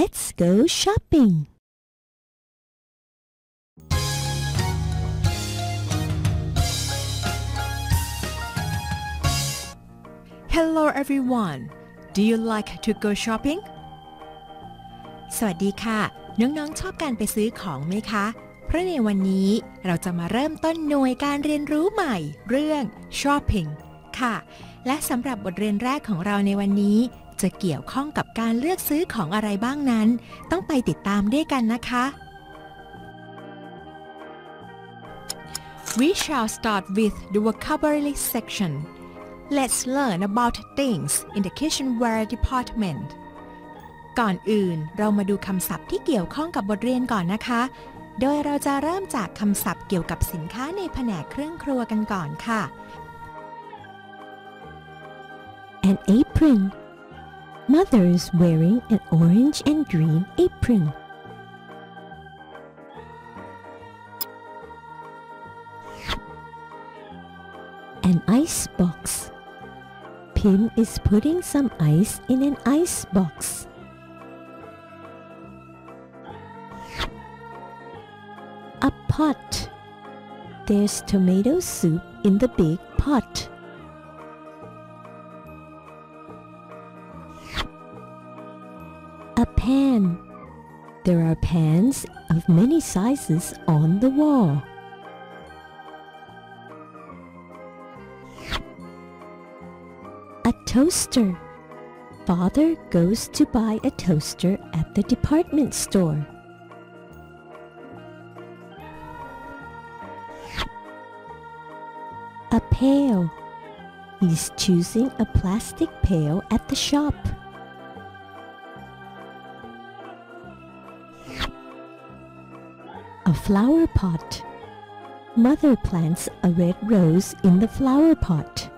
Let's go shopping. Hello everyone. Do you like to go shopping? สวัสดีค่ะ น้อง ๆ ชอบการไปซื้อของไหมคะ เพราะในวันนี้เราจะมาเริ่มต้นหน่วยการเรียนรู้ใหม่ เรื่อง shopping ค่ะ และสำหรับบทเรียนแรกของเราในวันนี้ จะเกี่ยวข้องกับการเลือกซื้อของอะไรบ้างนั้น ต้องไปติดตามด้วยกันนะคะ We shall start with the vocabulary section. Let's learn about things in the kitchenware department. ก่อนอื่นเรามาดูคำศัพท์ที่เกี่ยวข้องกับบทเรียนก่อนนะคะ โดยเราจะเริ่มจากคำศัพท์เกี่ยวกับสินค้าในแผนกเครื่องครัวกันก่อนค่ะ An apron. Mother is wearing an orange and green apron. An ice box. Pim is putting some ice in an ice box. A pot. There's tomato soup in the big pot. Pans of many sizes on the wall. A toaster. Father goes to buy a toaster at the department store. A pail. He's choosing a plastic pail at the shop. A flower pot. Mother plants a red rose in the flower pot.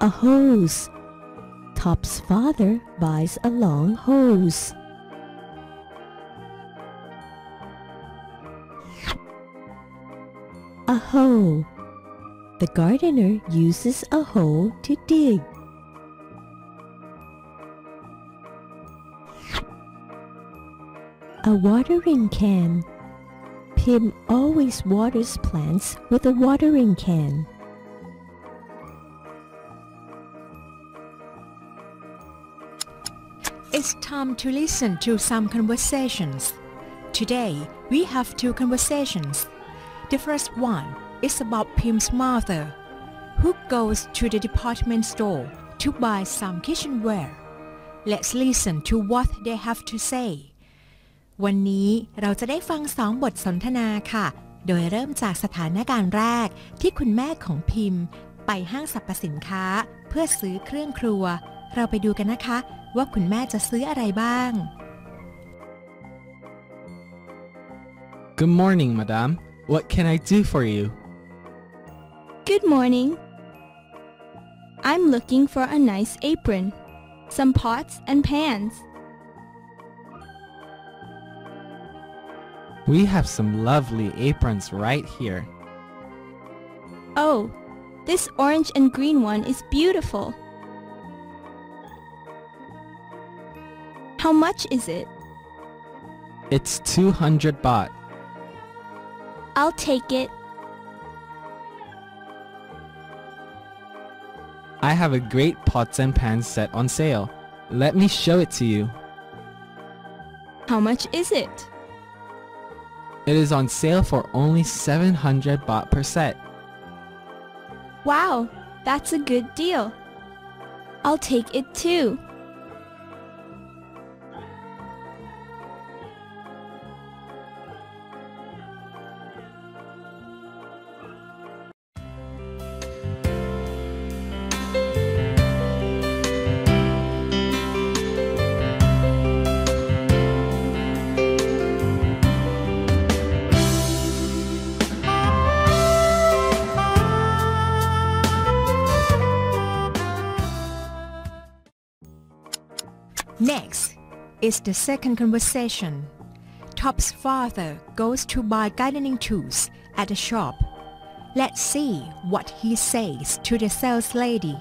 A hose. Top's father buys a long hose. A hoe. The gardener uses a hoe to dig. A watering can. Pim always waters plants with a watering can. It's time to listen to some conversations. Today, we have two conversations. The first one is about Pim's mother, who goes to the department store to buy some kitchenware. Let's listen to what they have to say. วันนี้เราจะได้ฟังสองบทสนทนาค่ะ โดยเริ่มจากสถานการณ์แรกที่คุณแม่ของพิมพ์ ไปห้างสรรพสินค้า เพื่อซื้อเครื่องครัว เราไปดูกันนะคะ ว่าคุณแม่จะซื้ออะไรบ้าง Good morning, madame. What can I do for you? Good morning. I'm looking for a nice apron, some pots and pans. We have some lovely aprons right here. Oh, this orange and green one is beautiful. How much is it? It's 200 baht. I'll take it. I have a great pots and pans set on sale. Let me show it to you. How much is it? It is on sale for only 700 baht per set. Wow, that's a good deal. I'll take it too. is the second conversation. Top's father goes to buy gardening tools at a shop. Let's see what he says to the sales lady.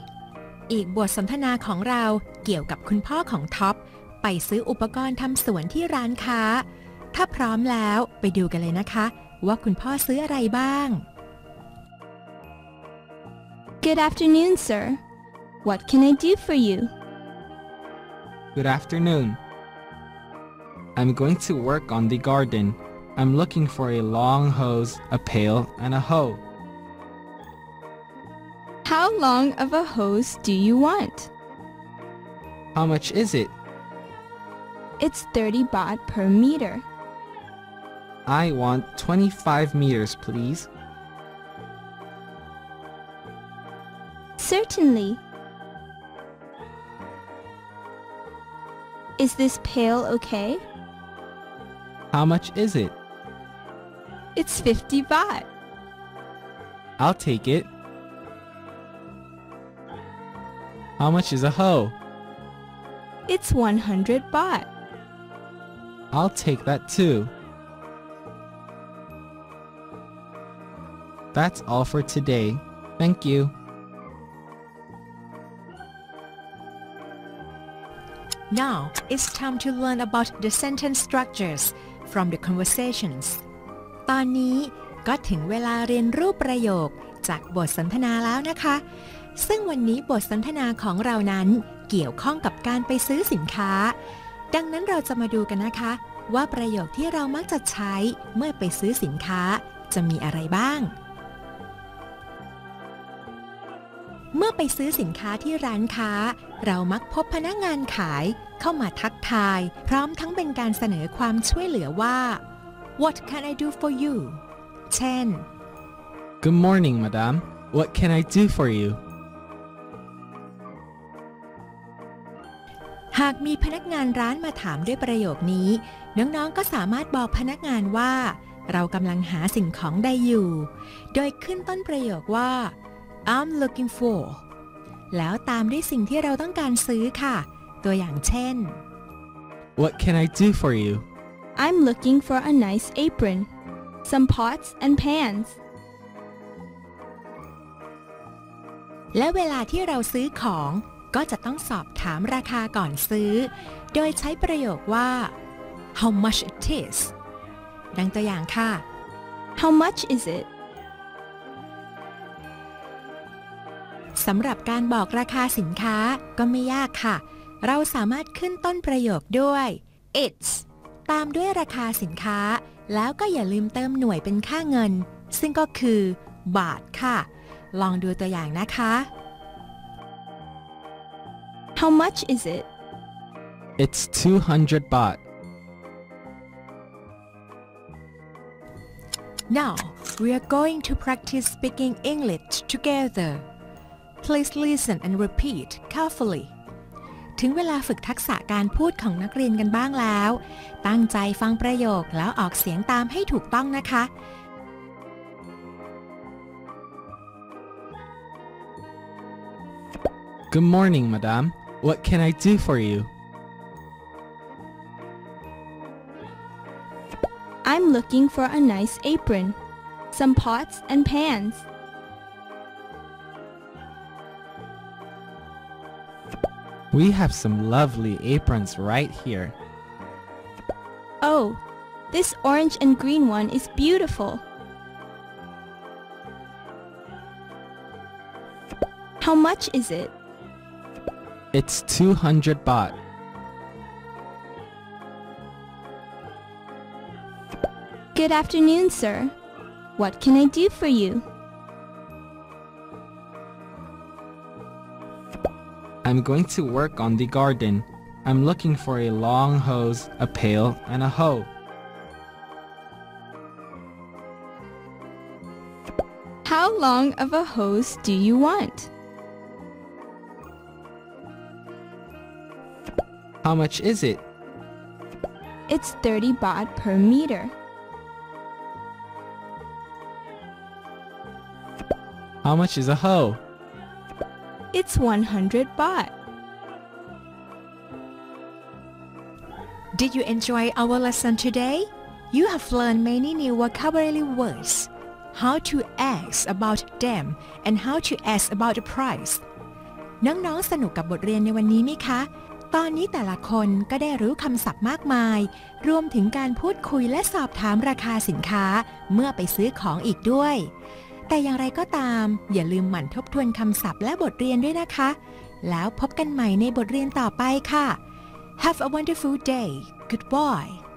อีกบทสนทนาของเราเกี่ยวกับคุณพ่อของท็อป ไปซื้ออุปกรณ์ทำสวนที่ร้านค้า ถ้าพร้อมแล้วไปดูกันเลยนะคะ ว่าคุณพ่อซื้ออะไรบ้าง Good afternoon, sir. What can I do for you? Good afternoon. I'm going to work on the garden. I'm looking for a long hose, a pail, and a hoe. How long of a hose do you want? How much is it? It's 30 baht per meter. I want 25 meters, please. Certainly. Is this pail okay? How much is it? It's 50 baht. I'll take it. How much is a hoe? It's 100 baht. I'll take that too. That's all for today. Thank you. Now it's time to learn about the sentence structures from the conversations ตอนนี้ก็ถึงเวลาเรียนรูปประโยคจากบทสนทนาแล้วนะคะ ซึ่งวันนี้บทสนทนาของเรานั้นเกี่ยวข้องกับการไปซื้อสินค้า ดังนั้นเราจะมาดูกันนะคะ ว่าประโยคที่เรามักจะใช้เมื่อไปซื้อสินค้าจะมีอะไรบ้าง มื่อไปซื้อสินค้าที่ร้านค้า เรามักพบพนักงานขายเข้ามาทักทาย พร้อมทั้งเป็นการเสนอความช่วยเหลือว่า What can I do for you เช่น Good morning, madame. What can I do for you? หากมีพนักงานร้านมาถามด้วยประโยคนี้ น้องๆก็สามารถบอกพนักงานว่า เรากำลังหาสิ่งของใดอยู่ โดยขึ้นต้นประโยคว่า I'm looking for แล้วตามด้วยสิ่งที่เราต้องการซื้อค่ะ ตัวอย่างเช่น What can I do for you? I'm looking for a nice apron, some pots and pans. และเวลาที่เราซื้อของก็จะต้องสอบถามราคาก่อนซื้อ โดยใช้ประโยคว่า how much it is ดังตัวอย่างค่ะ How much is it? สำหรับการบอกราคาสินค้าก็ไม่ยากค่ะ เราสามารถขึ้นต้นประโยคด้วย it's ตามด้วยราคาสินค้า แล้วก็อย่าลืมเติมหน่วยเป็นค่าเงิน ซึ่งก็คือบาทค่ะ ลองดูตัวอย่างนะคะ How much is it? It's 200 baht. Now we are going to practice speaking English together. Please listen and repeat carefully. ถึงเวลาฝึกทักษะการพูดของนักเรียนกันบ้างแล้ว ตั้งใจฟังประโยคแล้วออกเสียงตามให้ถูกต้องนะคะ Good morning, madame. What can I do for you? I'm looking for a nice apron, some pots and pans. We have some lovely aprons right here. Oh, this orange and green one is beautiful. How much is it? It's 200 baht. Good afternoon, sir. What can I do for you? I'm going to work on the garden. I'm looking for a long hose, a pail, and a hoe. How long of a hose do you want? How much is it? It's 30 baht per meter. How much is a hoe? It's 100 baht. Did you enjoy our lesson today? You have learned many new vocabulary words, how to ask about them, and how to ask about the price. น้องๆ สนุกกับบทเรียนในวันนี้ไหมคะ ตอนนี้แต่ละคนก็ได้รู้คำศัพท์มากมาย รวมถึงการพูดคุยและสอบถามราคาสินค้า เมื่อไปซื้อของอีกด้วย แต่อย่างไรก็ตาม อย่าลืมหมั่นทบทวนคำศัพท์และบทเรียนด้วยนะคะ แล้วพบกันใหม่ในบทเรียนต่อไปค่ะ Have a wonderful day. Goodbye.